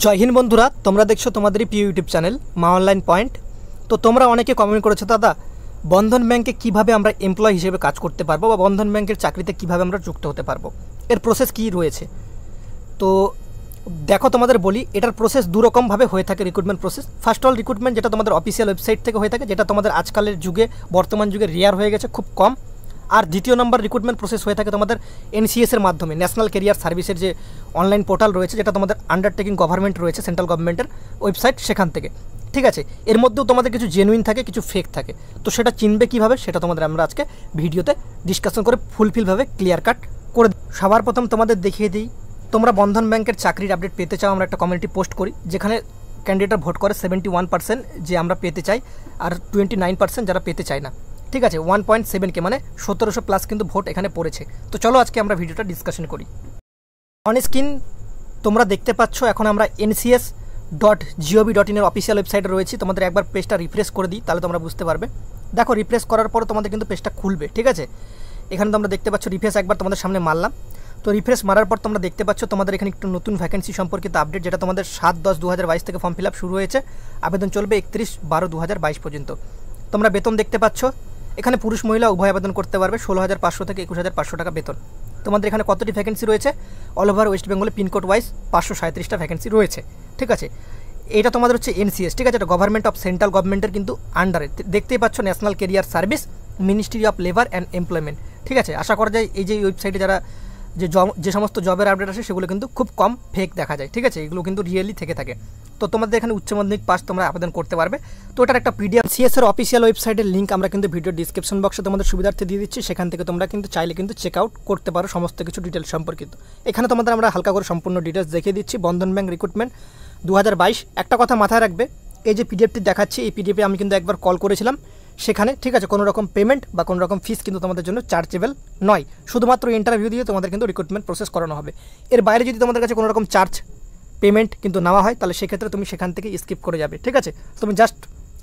জয় হিন্দ বন্ধুরা, তোমরা দেখছ তোমাদেরই প্রিয় YouTube channel Maa online point. তো তোমরা অনেকে কমেন্ট করেছ, দাদা, বন্ধন ব্যাংকে কীভাবে আমরা এমপ্লয় হিসেবে কাজ করতে পারব বা বন্ধন ব্যাংকের চাকরিতে কীভাবে আমরা যুক্ত হতে পারব? এর প্রসেস কী রয়েছে? তো দেখো তোমাদের বলি, এটার প্রসেস দুরকমভাবে হয়ে থাকে recruitment process first all recruitment যেটা তোমাদের অফিসিয়াল ওয়েবসাইট থেকে হয়ে থাকে, যেটা তোমাদের আজকালের যুগে, বর্তমান যুগে রেয়ার হয়ে গেছে, খুব কম। আর দ্বিতীয় নম্বর রিক্রুটমেন্ট প্রসেস হয়ে থাকে তোমাদের এনসিএস এর মাধ্যমে। ন্যাশনাল কেরিয়ার সার্ভিসের যে অনলাইন পোর্টাল রয়েছে, যেটা তোমাদের আন্ডারটেকিং গভর্নমেন্ট রয়েছে সেন্ট্রাল গভর্নমেন্টের ওয়েবসাইট সেখান থেকে। ঠিক আছে? এর মধ্যেও তোমাদের কিছু জেনুইন থাকে, কিছু ফেক থাকে। তো সেটা চিনবে কীভাবে, সেটা তোমাদের আমরা আজকে ভিডিওতে ডিসকাশন করে ফুলফিলভাবে ক্লিয়ার কাট করে সবার প্রথম তোমাদের দেখিয়ে দিই, তোমরা বন্ধন ব্যাংকের চাকরির আপডেট পেতে চাও, আমরা একটা কমিউনিটি পোস্ট করি, যেখানে ক্যান্ডিডেট ভোট করে সেভেন্টি ওয়ান পার্সেন্ট যে আমরা পেতে চাই, আর টোয়েন্টি নাইন পার্সেন্ট যারা পেতে চায় না। ঠিক আছে ওয়ান পয়েন্ট সেভেনকে মানে সতেরোশো প্লাস কিন্তু ভোট এখানে পড়েছে। তো চলো আজকে আমরা ভিডিওটা ডিসকাশন করি। অন স্ক্রিন তোমরা দেখতে পাচ্ছ, এখন আমরা এনসিএস ডট জিওভি ডট ইনের অফিসিয়াল ওয়েবসাইটে রয়েছি। তোমাদের একবার পেজটা রিফ্রেশ করে দিই, তাহলে তোমরা বুঝতে পারবে। দেখো রিফ্রেশ করার পর তোমাদের কিন্তু পেজটা খুলবে, ঠিক আছে? এখানে তোমরা দেখতে পাচ্ছ রিফ্রেশ একবার তোমাদের সামনে মারলাম। তো রিফ্রেশ মারার পর তোমরা দেখতে পাচ্ছ, তোমাদের এখানে একটু নতুন ভ্যাকেন্সি সম্পর্কিত আপডেট যেটা তোমাদের সাত দশ দু হাজার থেকে ফর্ম ফিল শুরু হয়েছে। আবেদন চলবে একত্রিশ বারো দু হাজার পর্যন্ত। তোমরা বেতন দেখতে পাচ্ছ এখানে পুরুষ মহিলা উভয় আবেদন করতে পারবে ষোলো হাজার পাঁচশো থেকে একুশ হাজার পাঁচশো টাকা বেতন। তোমাদের এখানে কতটি ভ্যাকেন্সি রয়েছে? অল ওভার ওয়েস্ট বেঙ্গলে পিনকোড ওয়াইজ পাঁচশো সাঁত্রিশটা ভ্যাকেন্সি রয়েছে। ঠিক আছে? এটা তোমাদের হচ্ছে এনসিএস ঠিক আছে? এটা গভর্নমেন্ট অফ সেন্ট্রাল গভর্নমেন্টের কিন্তু আন্ডারে দেখতেই পাচ্ছ national career service ministry of labour and employment ঠিক আছে? আশা করা যায় এই যে ওয়েবসাইটে যারা যে যে সমস্ত জবের আপডেট আসে সেগুলো কিন্তু খুব কম ফেক দেখা যায়, ঠিক আছে? এগুলো কিন্তু রিয়েলি থেকে থাকে। তো তোমাদের এখানে উচ্চ মাধ্যমিক পাস তোমরা আবেদন করতে পারবে। তো এটার একটা পিডিএফ সিএস এর অফিসিয়াল ওয়েবসাইটের লিঙ্ক আমরা কিন্তু ভিডিও ডিসক্রিপশন বক্সে তোমাদের সুবিধার্থে দিয়ে দিচ্ছি। সেখান থেকে তোমরা কিন্তু চাইলে কিন্তু চেক আউট করতে পারো সমস্ত কিছু ডিটেলস সম্পর্কিত। এখানে তোমাদের আমরা হালকা করে সম্পূর্ণ ডিটেলস দেখিয়ে দিচ্ছি। বন্ধন ব্যাংক রিক্রুটমেন্ট দু হাজার বাইশ। একটা কথা মাথায় রাখবে, এই যে পিডিএফটি দেখাচ্ছি, এই পিডিএফে আমি কিন্তু একবার কল করেছিলাম। সেখানে, ঠিক আছে কোনো রকম পেমেন্ট বা কোনো রকম ফিস কিন্তু তোমাদের জন্য চার্জেবল নয়। শুধুমাত্র ইন্টারভিউ দিয়ে তোমাদের কিন্তু রিক্রুটমেন্ট প্রসেস করানো হবে। এর বাইরে যদি তোমাদের কাছে কোনো রকম চার্জ পেমেন্ট কিন্তু নেওয়া হয়, তাহলে সেক্ষেত্রে তুমি সেখান থেকে স্কিপ করে যাবে, ঠিক আছে? তুমি জাস্ট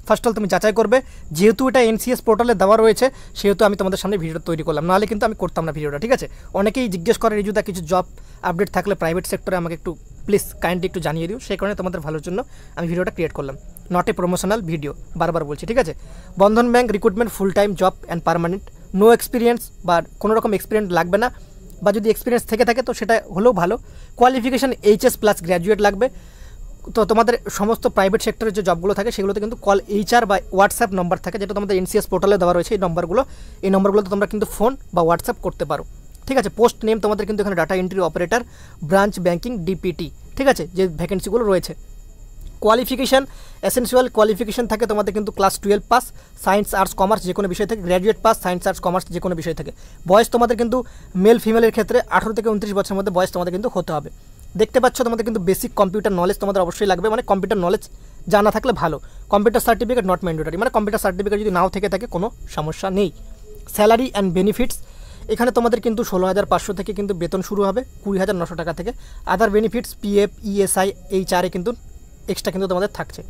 ফার্স্ট অল তুমি যাচাই করবে। যেহেতু এটা এনসিএস পোর্টালে দেওয়া রয়েছে, সেহেতু আমি তোমাদের সামনে ভিডিও তৈরি করলাম। নাহলে কিন্তু আমি করতাম না ভিডিওটা, ঠিক আছে? অনেকেই জিজ্ঞেস করে রিজুদা কিছু জব আপডেট থাকলে প্রাইভেট সেক্টরে আমাকে একটু প্লিজ কাইন্ডলি একটু জানিয়ে দিও। সেই কারণে তোমাদের ভালোর জন্য আমি ভিডিওটা ক্রিয়েট করলাম। নট এ প্রমোশনাল ভিডিও বারবার বলছি, ঠিক আছে? Bandhan bank recruitment full time job and permanent no experience বা কোনো রকম এক্সপিরিয়েন্স লাগবে না। বা যদি এক্সপিরিয়েন্স থেকে থাকে, তো সেটা হলেও ভালো। কোয়ালিফিকেশান এইচএস প্লাস গ্র্যাজুয়েট লাগবে। তো তোমাদের সমস্ত প্রাইভেট সেক্টরের যে জবগুলো থাকে, সেগুলোতে কিন্তু কল এইচআর বা হোয়াটসঅ্যাপ নম্বর থাকে, যেটা তোমাদের এনসিএস পোর্টালে দেওয়া রয়েছে এই নম্বরগুলো এই নম্বরগুলোতে তোমরা কিন্তু ফোন বা হোয়াটসঅ্যাপ করতে পারো। ঠিক আছে? পোস্ট নেম তোমাদের কিন্তু এখানে data entry operator branch banking DPT ঠিক আছে? যে ভ্যাকেন্সিগুলো রয়েছে। কোয়ালিফিকেশান এসেন্সিয়াল কোয়ালিফিকেশান থাকে তোমাদের কিন্তু class twelve pass science arts commerce যে কোনো বিষয় থেকে graduate pass science arts commerce যে কোনো বিষয় থেকে। বয়স তোমাদের কিন্তু মেল ফিমেলের ক্ষেত্রে আঠারো থেকে উনত্রিশ বছরের মধ্যে বয়স তোমাদের কিন্তু হতে হবে। দেখতে পাচ্ছ তোমাদের কিন্তু বেসিক কম্পিউটার নলেজ তোমাদের অবশ্যই লাগবে। মানে কম্পিউটার নলেজ জানা থাকলে ভালো। কম্পিউটার সার্টিফিকেট নট ম্যান্ডেটারি মানে কম্পিউটার সার্টিফিকেট যদি নাও থেকে থাকে, কোনো সমস্যা নেই। স্যালারি অ্যান্ড বেনিফিটস এখানে তোমাদের কিন্তু ষোলো হাজার পাঁচশো থেকে কিন্তু বেতন শুরু হবে, কুড়ি হাজার নশো টাকা থেকে। আদার বেনিফিটস পিএফ ইএসআই এই চারে কিন্তু এক্সট্রা কিন্তু তোমাদের থাকছে।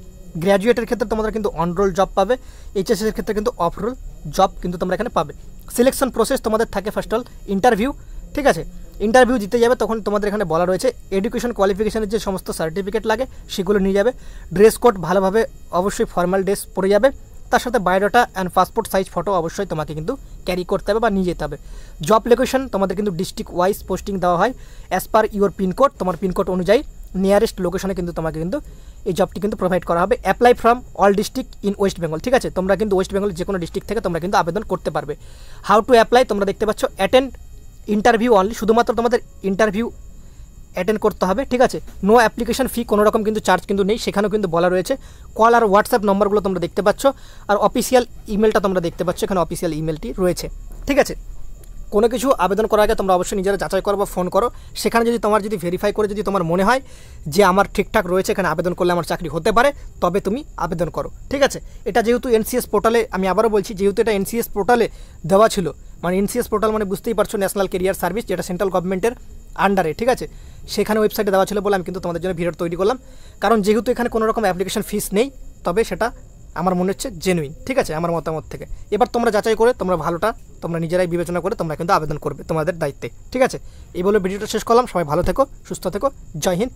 গ্র্যাজুয়েটের ক্ষেত্রে তোমরা কিন্তু অনরোল জব পাবে এইচএসের ক্ষেত্রে কিন্তু অফরোল জব কিন্তু তোমরা এখানে পাবে। সিলেকশন প্রসেস তোমাদের থাকে ফার্স্ট অল ইন্টারভিউ ঠিক আছে? ইন্টারভিউ দিতে যাবে, তখন তোমাদের এখানে বলা রয়েছে এডুকেশন কোয়ালিফিকেশানের যে সমস্ত সার্টিফিকেট লাগে, সেগুলো নিয়ে যাবে। ড্রেস কোড ভালোভাবে অবশ্যই ফর্মাল ড্রেস পরে যাবে। তার সাথে biodata and passport size photo অবশ্যই তোমাকে কিন্তু ক্যারি করতে হবে বা নিয়ে যেতে হবে। জব লোকেশন তোমাদের কিন্তু ডিস্ট্রিক্ট ওয়াইজ পোস্টিং দেওয়া হয়। অ্যাজ পার ইউর পিনকোড তোমার পিনকোড অনুযায়ী নিয়ারেস্ট লোকেশনে কিন্তু তোমাকে কিন্তু এই জবটি কিন্তু প্রোভাইড করা হবে। Apply from all district in west Bengal ঠিক আছে? তোমরা কিন্তু ওয়েস্ট বেঙ্গল যে কোনো ডিস্ট্রিক্ট থেকে তোমরা কিন্তু আবেদন করতে পারবে। হাউ টু অ্যাপ্লাই তোমরা দেখতে পাচ্ছ অ্যাটেন্ড ইন্টারভিউ অনলি শুধুমাত্র তোমাদের ইন্টারভিউ অ্যাটেন্ড করতে হবে, ঠিক আছে? নো অ্যাপ্লিকেশন ফি কোনো রকম কিন্তু চার্জ কিন্তু নেই, সেখানেও কিন্তু বলা রয়েছে। কল আর হোয়াটসঅ্যাপ নম্বরগুলো তোমরা দেখতে পাচ্ছ, আর অফিসিয়াল ইমেলটা তোমরা দেখতে পাচ্ছ, এখানে অফিসিয়াল ইমেলটি রয়েছে। ঠিক আছে? কোনো কিছু আবেদন করার আগে তোমরা অবশ্যই নিজেরা যাচাই করো বা ফোন করো। সেখানে যদি তোমার যদি ভেরিফাই করে যদি তোমার মনে হয় যে আমার ঠিকঠাক রয়েছে, এখানে আবেদন করলে আমার চাকরি হতে পারে, তবে তুমি আবেদন করো। ঠিক আছে? এটা যেহেতু এনসিএস পোর্টালে আমি আবারও বলছি, যেহেতু এটা এনসিএস পোর্টালে দেওয়া ছিল মানে এনসিএস পোর্টাল মানে বুঝতেই পারছ ন্যাশনাল কেরিয়ার সার্ভিস, যেটা সেন্ট্রাল গভর্নমেন্টের আন্ডারে ঠিক আছে? সেখানে ওয়েবসাইটে দেওয়া ছিল বলে আমি কিন্তু তোমাদের জন্য ভিডিও তৈরি করলাম। কারণ যেহেতু এখানে কোনো রকম অ্যাপ্লিকেশন ফিস নেই, তবে সেটা আমার মনে হচ্ছে জেনুইন ঠিক আছে? আমার মতামত থেকে। এবার তোমরা যাচাই করে, তোমরা ভালোটা, তোমরা নিজেরাই বিবেচনা করে তোমরা কিন্তু আবেদন করবে তোমাদের দায়িত্বে, ঠিক আছে? এই বলে ভিডিওটা শেষ করলাম। সবাই ভালো থেকো, সুস্থ থেকো। জয় হিন্দ।